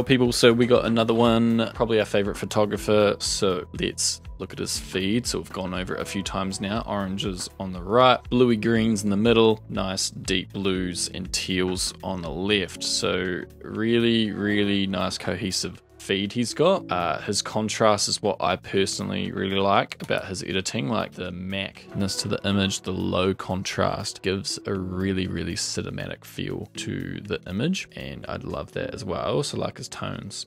people. So we got another one, probably our favorite photographer. So let's look at his feed. So we've gone over it a few times now. Oranges on the right, bluey greens in the middle, nice deep blues and teals on the left. So really, really nice cohesive feed he's got. Uh, his contrast is what I personally really like about his editing, like the mackness to the image, the low contrast gives a really, really cinematic feel to the image, and I love that as well. I also like his tones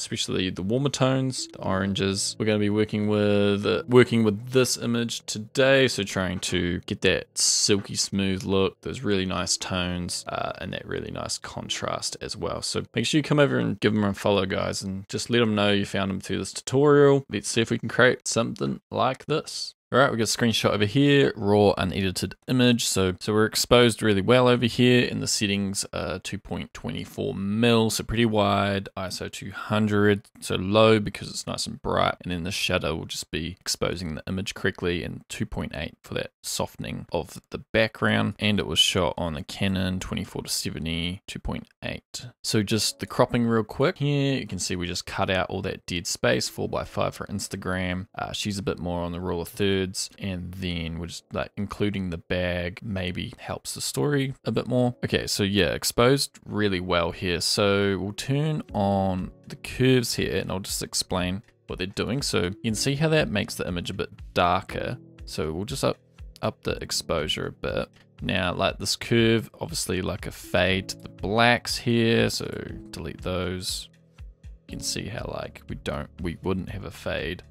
especially the warmer tones, the oranges. We're going to be working with uh, working with this image today, so trying to get that silky smooth look, those really nice tones, uh, and that really nice contrast as well. So make sure you come over and give them a follow, guys, and just let them know you found them through this tutorial. Let's see if we can create something like this. All right, we got a screenshot over here, raw unedited image. So, so we're exposed really well over here in the settings, uh, 2.24 mil, so pretty wide, ISO 200, so low because it's nice and bright. And then the shutter will just be exposing the image correctly and 2.8 for that softening of the background. And it was shot on a Canon 24 to 70, 2.8. So just the cropping real quick here, you can see we just cut out all that dead space, 4x5 for Instagram. Uh, she's a bit more on the rule of thirds and then we're just like including the bag maybe helps the story a bit more. Okay, so yeah, exposed really well here. So we'll turn on the curves here and I'll just explain what they're doing. So you can see how that makes the image a bit darker. So we'll just up, up the exposure a bit. Now, like this curve, obviously like a fade to the blacks here. So delete those. You can see how like we don't, we wouldn't have a fade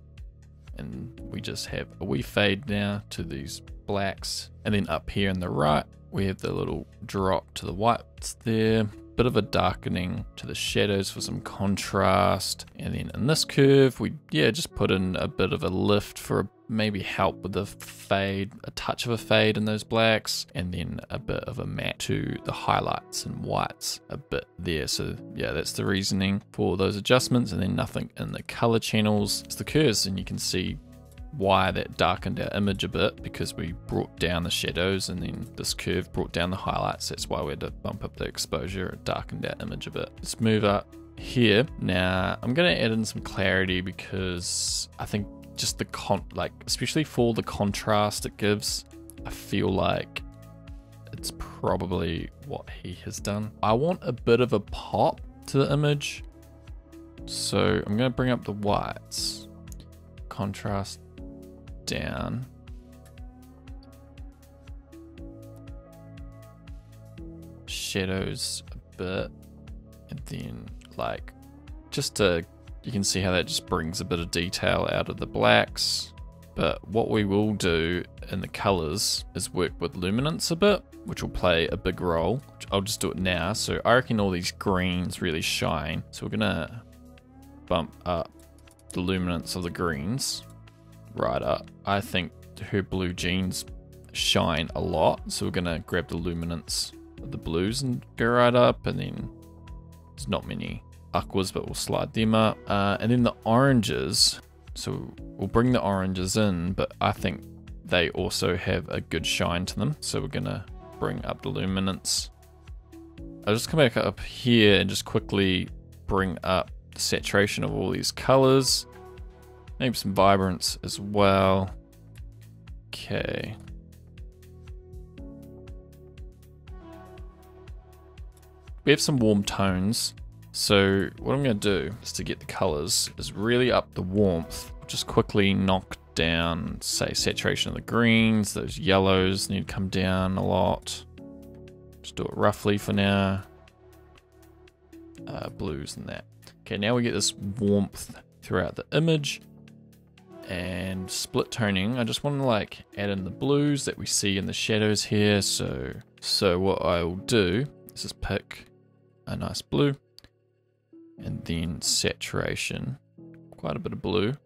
and we just have a wee fade now to these blacks and then up here in the right we have the little drop to the whites there. Bit of a darkening to the shadows for some contrast. And then in this curve we yeah just put in a bit of a lift for maybe help with the fade a touch of a fade in those blacks and then a bit of a matte to the highlights and whites a bit there so yeah that's the reasoning for those adjustments and then nothing in the color channels it's the curves and you can see why that darkened our image a bit because we brought down the shadows and then this curve brought down the highlights. That's why we had to bump up the exposure, it darkened our image a bit. Let's move up here. Now I'm gonna add in some clarity because I think just the con like especially for the contrast it gives, I feel like it's probably what he has done. I want a bit of a pop to the image. So I'm gonna bring up the whites. Contrast down. Shadows a bit. And then like just to you can see how that just brings a bit of detail out of the blacks. But what we will do in the colors is work with luminance a bit, which will play a big role. I'll just do it now. So I reckon all these greens really shine. So we're gonna bump up the luminance of the greens right up. I think her blue jeans shine a lot, so we're gonna grab the luminance of the blues and go right up, and then there's not many aquas, but we'll slide them up. Uh, and then the oranges, so we'll bring the oranges in, but I think they also have a good shine to them, so we're gonna bring up the luminance. I'll just come back up here and just quickly bring up the saturation of all these colors. Maybe some vibrance as well. Okay. We have some warm tones. So what I'm going to do is to get the colors is really up the warmth. Just quickly knock down, say, saturation of the greens. Those yellows need to come down a lot. Just do it roughly for now. Uh, blues and that. Okay, now we get this warmth throughout the image and split toning. I just want to like add in the blues that we see in the shadows here. So, so what I will do is just pick a nice blue then saturation, quite a bit of blue.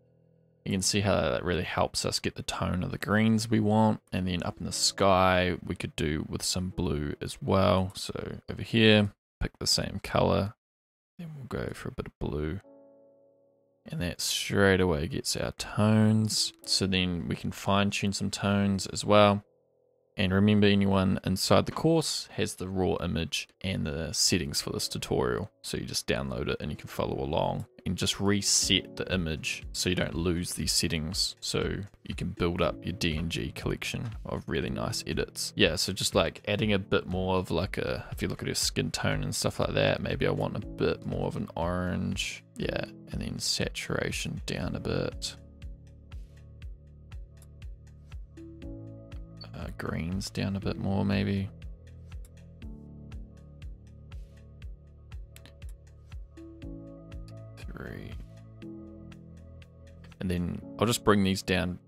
You can see how that really helps us get the tone of the greens we want. And then up in the sky, we could do with some blue as well. So over here, pick the same color. Then we'll go for a bit of blue and that straight away gets our tones. So then we can fine tune some tones as well. And remember anyone inside the course has the raw image and the settings for this tutorial. So you just download it and you can follow along and just reset the image so you don't lose these settings so you can build up your DNG collection of really nice edits. Yeah, so just like adding a bit more of like a, if you look at your skin tone and stuff like that, maybe I want a bit more of an orange. Yeah, and then saturation down a bit. Uh, greens down a bit more maybe. Three. And then I'll just bring these down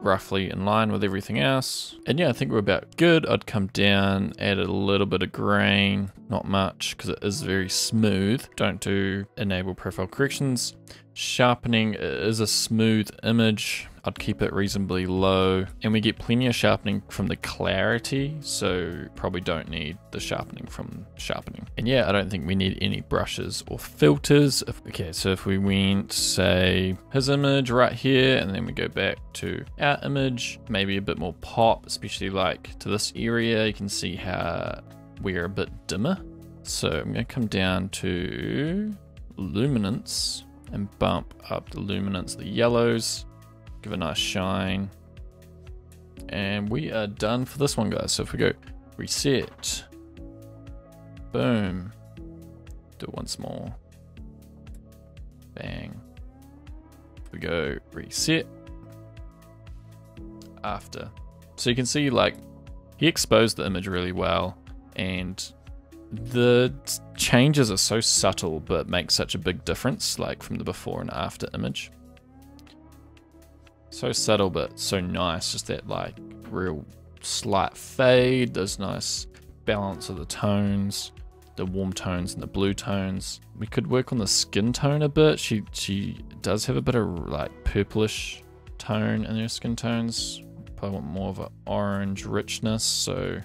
roughly in line with everything else. And yeah, I think we're about good. I'd come down, add a little bit of grain, not much because it is very smooth. Don't do enable profile corrections. Sharpening is a smooth image. I'd keep it reasonably low. And we get plenty of sharpening from the clarity so probably don't need the sharpening from sharpening. And yeah I don't think we need any brushes or filters. Okay so if we went say his image right here and then we go back to our image maybe a bit more pop especially like to this area you can see how we're a bit dimmer. So I'm to come down to luminance and bump up the luminance, the yellows, give a nice shine. And we are done for this one, guys. So if we go reset, boom, do it once more, bang. If we go reset, after. So you can see like he exposed the image really well and the changes are so subtle but make such a big difference like from the before and after image so subtle but so nice. Just that like real slight fade those nice balance of the tones the warm tones and the blue tones. We could work on the skin tone a bit. She she does have a bit of like purplish tone in her skin tones. Probably want more of an orange richness so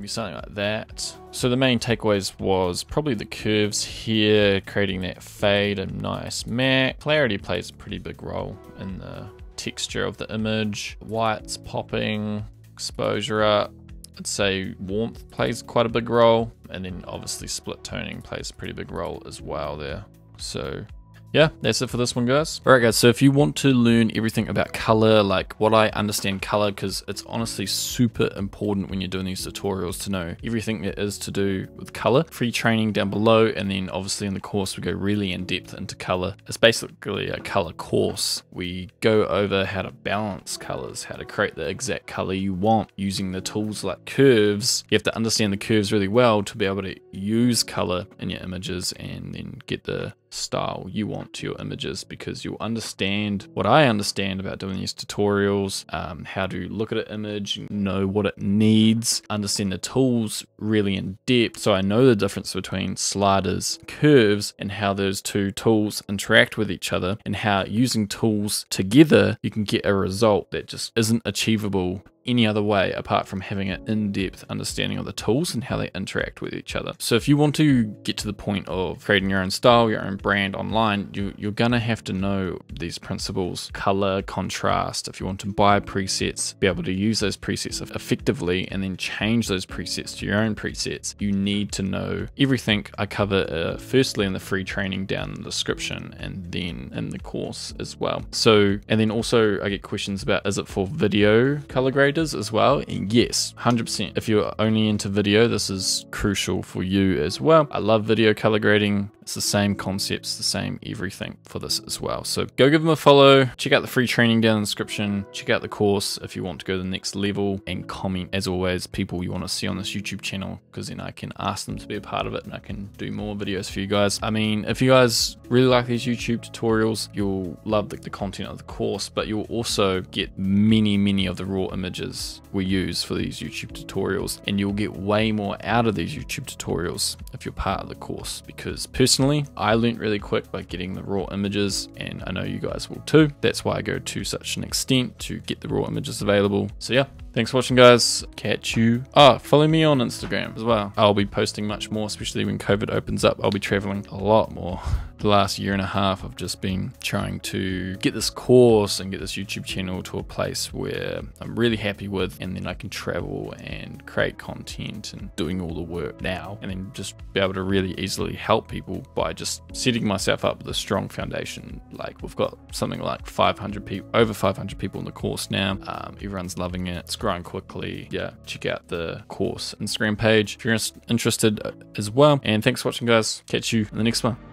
maybe something like that. So the main takeaways was probably the curves here, creating that fade and nice matte. Clarity plays a pretty big role in the texture of the image. Whites popping, exposure up. I'd say warmth plays quite a big role. And then obviously split toning plays a pretty big role as well there. So yeah, that's it for this one, guys. Alright, guys, so if you want to learn everything about color, like what I understand color, because it's honestly super important when you're doing these tutorials to know everything there is to do with color. Free training down below, and then obviously in the course, we go really in depth into color. It's basically a color course. We go over how to balance colors, how to create the exact color you want using the tools like curves. You have to understand the curves really well to be able to use color in your images and then get the style you want to your images because you'll understand what I understand about doing these tutorials, um, how to look at an image, know what it needs, understand the tools really in depth. So I know the difference between sliders, curves, and how those two tools interact with each other and how using tools together, you can get a result that just isn't achievable any other way apart from having an in-depth understanding of the tools and how they interact with each other. So if you want to get to the point of creating your own style, your own brand online, you, you're gonna have to know these principles, color, contrast. If you want to buy presets, be able to use those presets effectively and then change those presets to your own presets, you need to know everything I cover uh, firstly in the free training down in the description and then in the course as well. So, and then also I get questions about, is it for video color grading? As well. And yes, 100%. If you're only into video, this is crucial for you as well. I love video color grading. It's the same concepts, the same everything for this as well. So go give them a follow. Check out the free training down in the description. Check out the course if you want to go to the next level and comment as always people you want to see on this YouTube channel because then I can ask them to be a part of it and I can do more videos for you guys. I mean, if you guys really like these YouTube tutorials, you'll love the, the content of the course, but you'll also get many, many of the raw images we use for these YouTube tutorials and you'll get way more out of these YouTube tutorials if you're part of the course because personally personally, I learned really quick by getting the raw images, and I know you guys will too. That's why I go to such an extent to get the raw images available. So yeah, Thanks for watching, guys. Catch you. Ah, follow me on Instagram as well. I'll be posting much more, especially when COVID opens up. I'll be traveling a lot more. The last year and a half, I've just been trying to get this course and get this YouTube channel to a place where I'm really happy with, and then I can travel and create content and doing all the work now, and then just be able to really easily help people by just setting myself up with a strong foundation. Like we've got something like 500 people, over 500 people in the course now. Um, everyone's loving it. It's growing quickly. Yeah, check out the course Instagram page if you're interested uh, as well. And thanks for watching, guys. Catch you in the next one.